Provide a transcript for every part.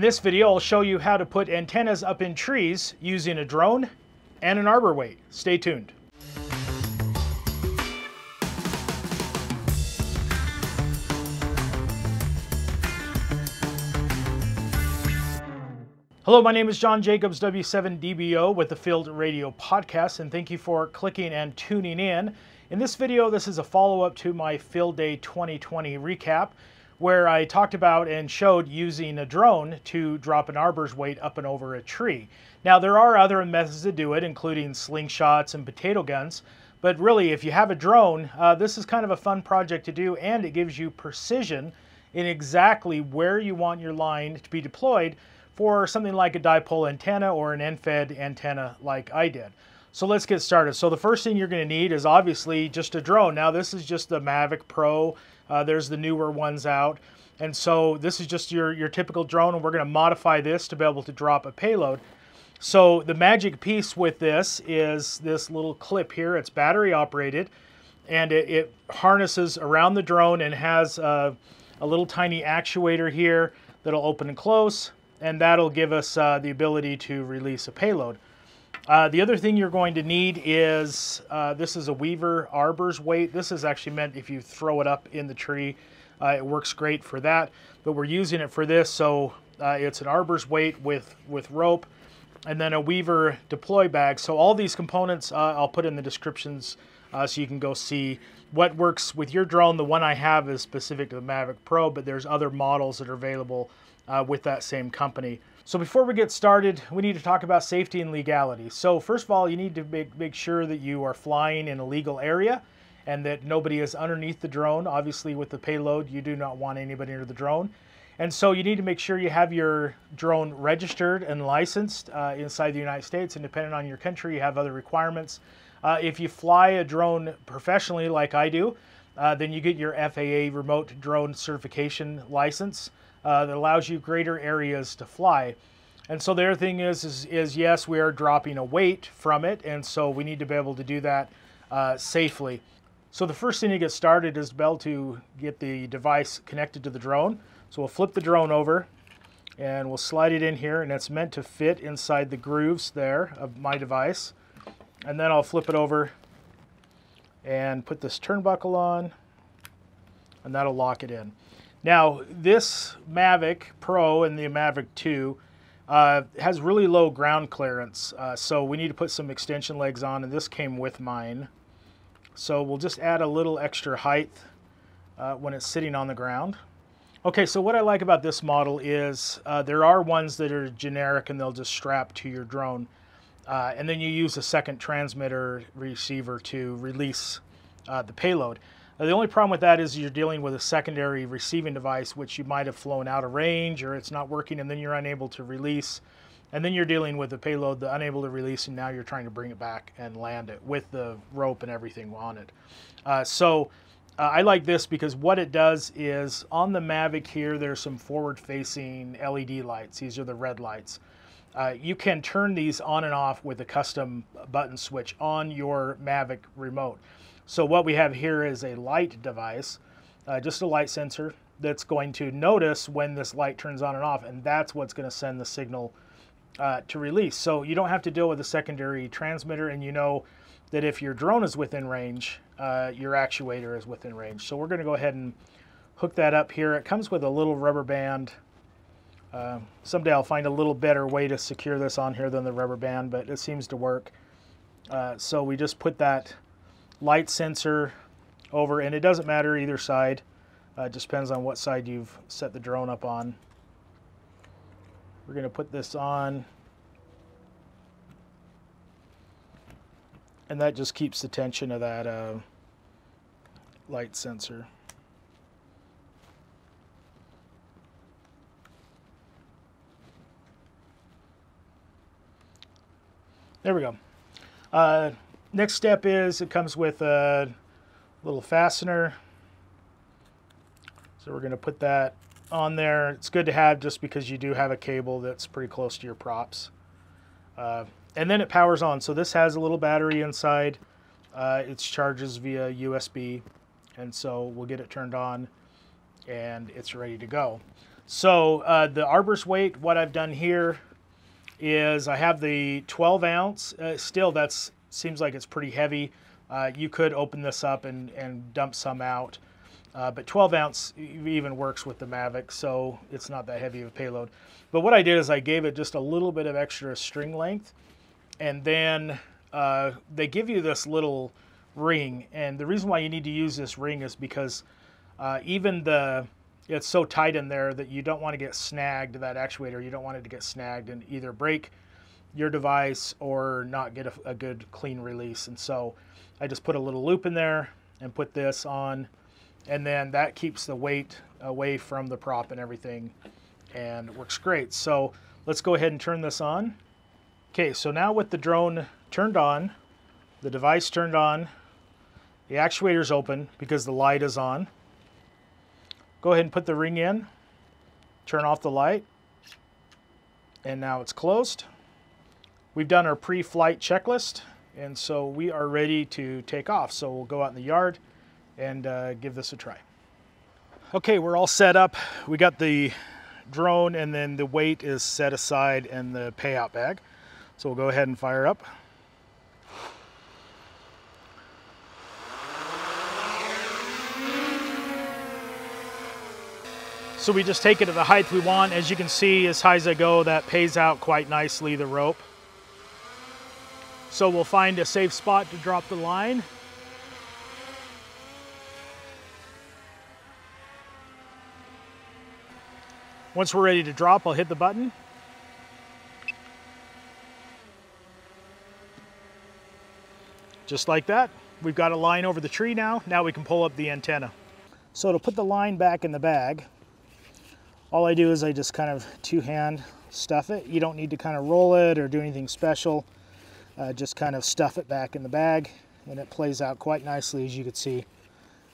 In this video, I'll show you how to put antennas up in trees using a drone and an arbor weight. Stay tuned. Hello, my name is John Jacobs, W7DBO with the Field Radio Podcast, and thank you for clicking and tuning in. In this video, this is a follow-up to my Field Day 2020 recap, where I talked about and showed using a drone to drop an arbor's weight up and over a tree. Now, there are other methods to do it, including slingshots and potato guns, but really, if you have a drone, uh, this is kind of a fun project to do, and it gives you precision in exactly where you want your line to be deployed for something like a dipole antenna or an end-fed antenna like I did. So let's get started. So the first thing you're going to need is obviously just a drone. Now this is just the Mavic Pro. Uh, there's the newer ones out. And so this is just your, your typical drone and we're going to modify this to be able to drop a payload. So the magic piece with this is this little clip here. It's battery operated and it, it harnesses around the drone and has a, a little tiny actuator here that'll open and close and that'll give us uh, the ability to release a payload. Uh, the other thing you're going to need is, uh, this is a Weaver Arbor's weight. This is actually meant if you throw it up in the tree, uh, it works great for that, but we're using it for this, so uh, it's an Arbor's weight with, with rope, and then a Weaver deploy bag. So all these components uh, I'll put in the descriptions so you can go see what works with your drone. The one I have is specific to the Mavic Pro, but there's other models that are available with that same company. So before we get started, we need to talk about safety and legality. So first of all, you need to make, make sure that you are flying in a legal area and that nobody is underneath the drone. Obviously with the payload, you do not want anybody near the drone. And so you need to make sure you have your drone registered and licensed uh, inside the United States. And depending on your country, you have other requirements. Uh, if you fly a drone professionally like I do, uh, then you get your FAA remote drone certification license uh, that allows you greater areas to fly. And so the other thing is, is, is, yes, we are dropping a weight from it, and so we need to be able to do that uh, safely. So the first thing to get started is to be able to get the device connected to the drone. So we'll flip the drone over and we'll slide it in here and it's meant to fit inside the grooves there of my device. And then I'll flip it over and put this turnbuckle on and that'll lock it in. Now, this Mavic Pro and the Mavic 2 uh, has really low ground clearance, uh, so we need to put some extension legs on, and this came with mine. So we'll just add a little extra height uh, when it's sitting on the ground. Okay, so what I like about this model is uh, there are ones that are generic and they'll just strap to your drone. Uh, and then you use a second transmitter receiver to release uh, the payload. Now, the only problem with that is you're dealing with a secondary receiving device, which you might have flown out of range or it's not working and then you're unable to release. And then you're dealing with the payload, the unable to release, and now you're trying to bring it back and land it with the rope and everything on it. Uh, so uh, I like this because what it does is on the Mavic here, there's some forward facing LED lights. These are the red lights. Uh, you can turn these on and off with a custom button switch on your Mavic remote. So what we have here is a light device, uh, just a light sensor that's going to notice when this light turns on and off, and that's what's going to send the signal uh, to release. So you don't have to deal with a secondary transmitter, and you know that if your drone is within range, uh, your actuator is within range. So we're going to go ahead and hook that up here. It comes with a little rubber band. Uh, someday I'll find a little better way to secure this on here than the rubber band, but it seems to work. Uh, so we just put that light sensor over, and it doesn't matter either side. Uh, it just depends on what side you've set the drone up on. We're going to put this on. And that just keeps the tension of that uh, light sensor. There we go. Uh, next step is it comes with a little fastener. So we're going to put that on there. It's good to have just because you do have a cable that's pretty close to your props. Uh, and then it powers on. So this has a little battery inside. Uh, it charges via USB. And so we'll get it turned on and it's ready to go. So uh, the arbor's weight, what I've done here is I have the 12 ounce. Uh, still, that seems like it's pretty heavy. Uh, you could open this up and, and dump some out. Uh, but 12 ounce even works with the Mavic, so it's not that heavy of a payload. But what I did is I gave it just a little bit of extra string length, and then uh, they give you this little ring. And the reason why you need to use this ring is because uh, even the it's so tight in there that you don't want to get snagged that actuator. You don't want it to get snagged and either break your device or not get a, a good clean release. And so I just put a little loop in there and put this on and then that keeps the weight away from the prop and everything and works great. So let's go ahead and turn this on. Okay, so now with the drone turned on, the device turned on, the actuator is open because the light is on. Go ahead and put the ring in, turn off the light, and now it's closed. We've done our pre-flight checklist, and so we are ready to take off. So we'll go out in the yard, and uh, give this a try. Okay, we're all set up. We got the drone and then the weight is set aside in the payout bag. So we'll go ahead and fire up. So we just take it to the height we want. As you can see, as high as I go, that pays out quite nicely, the rope. So we'll find a safe spot to drop the line. Once we're ready to drop, I'll hit the button. Just like that. We've got a line over the tree now. Now we can pull up the antenna. So to put the line back in the bag, all I do is I just kind of two-hand stuff it. You don't need to kind of roll it or do anything special. Uh, just kind of stuff it back in the bag and it plays out quite nicely as you can see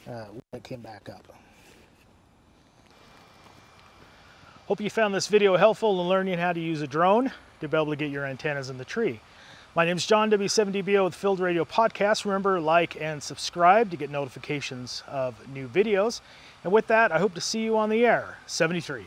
uh, when it came back up. Hope you found this video helpful in learning how to use a drone to be able to get your antennas in the tree. My name is John W7DBO with Field Radio Podcast. Remember, like and subscribe to get notifications of new videos. And with that, I hope to see you on the air. 73.